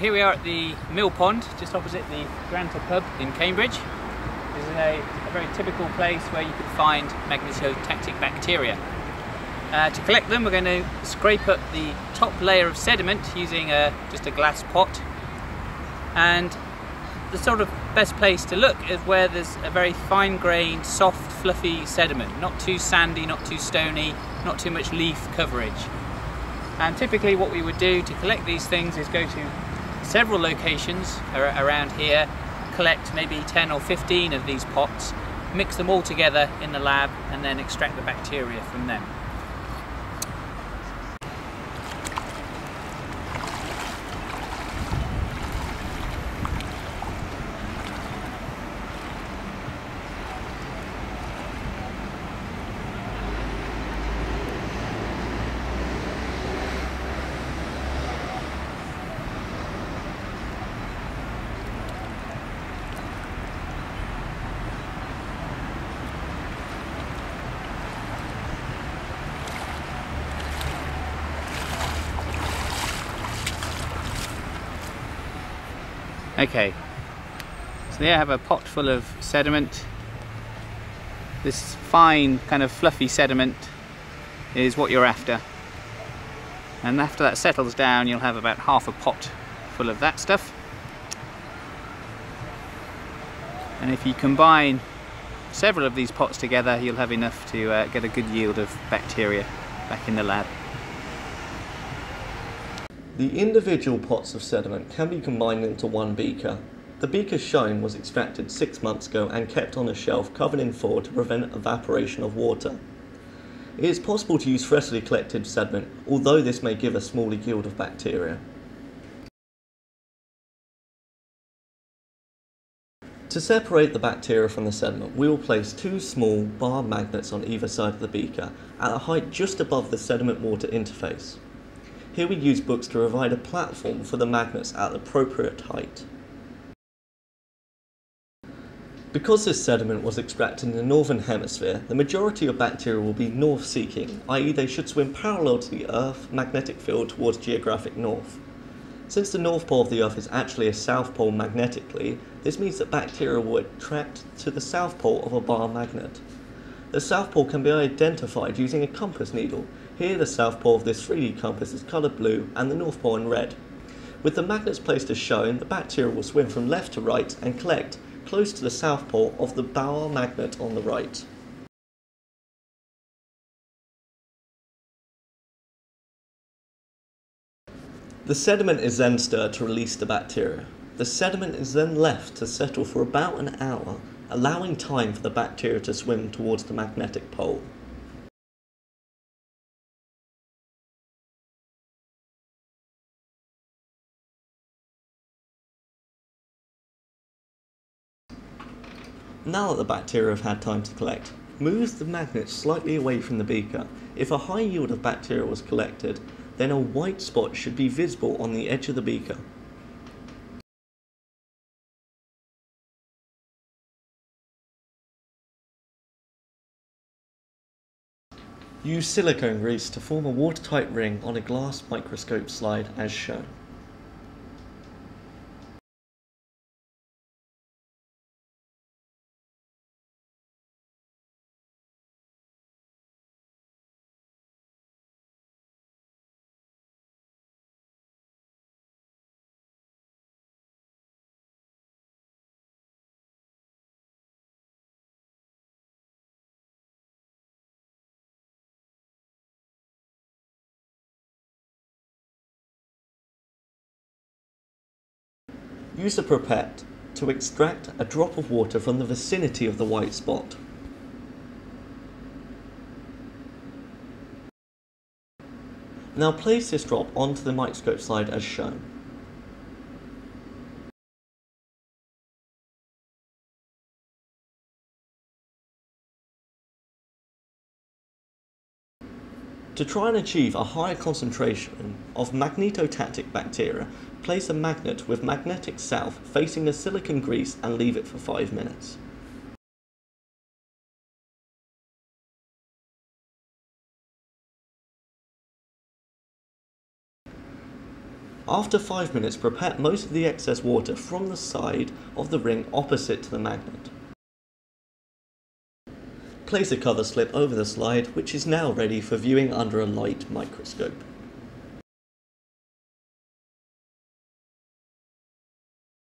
Here we are at the Mill Pond, just opposite the Granta pub in Cambridge. This is a, a very typical place where you can find magnetotactic bacteria. Uh, to collect them, we're going to scrape up the top layer of sediment using a, just a glass pot. And the sort of best place to look is where there's a very fine-grained, soft, fluffy sediment. Not too sandy, not too stony, not too much leaf coverage. And typically what we would do to collect these things is go to several locations around here, collect maybe 10 or 15 of these pots, mix them all together in the lab and then extract the bacteria from them. Okay, so there I have a pot full of sediment. This fine kind of fluffy sediment is what you're after. And after that settles down, you'll have about half a pot full of that stuff. And if you combine several of these pots together, you'll have enough to uh, get a good yield of bacteria back in the lab. The individual pots of sediment can be combined into one beaker. The beaker shown was extracted six months ago and kept on a shelf covered in foil to prevent evaporation of water. It is possible to use freshly collected sediment, although this may give a smaller yield of bacteria. To separate the bacteria from the sediment, we will place two small bar magnets on either side of the beaker at a height just above the sediment-water interface. Here we use books to provide a platform for the magnets at the appropriate height. Because this sediment was extracted in the northern hemisphere, the majority of bacteria will be north-seeking, i.e. they should swim parallel to the Earth magnetic field towards geographic north. Since the north pole of the Earth is actually a south pole magnetically, this means that bacteria will attract to the south pole of a bar magnet. The south pole can be identified using a compass needle, here the south pole of this 3D compass is coloured blue and the north pole in red. With the magnets placed as shown, the bacteria will swim from left to right and collect close to the south pole of the bar magnet on the right. The sediment is then stirred to release the bacteria. The sediment is then left to settle for about an hour, allowing time for the bacteria to swim towards the magnetic pole. Now that the bacteria have had time to collect, move the magnet slightly away from the beaker. If a high yield of bacteria was collected, then a white spot should be visible on the edge of the beaker. Use silicone grease to form a watertight ring on a glass microscope slide as shown. Use a pipette to extract a drop of water from the vicinity of the white spot. Now place this drop onto the microscope slide as shown. To try and achieve a higher concentration of magnetotactic bacteria, place a magnet with magnetic south facing the silicon grease and leave it for 5 minutes. After 5 minutes, prepare most of the excess water from the side of the ring opposite to the magnet. Place a cover slip over the slide, which is now ready for viewing under a light microscope.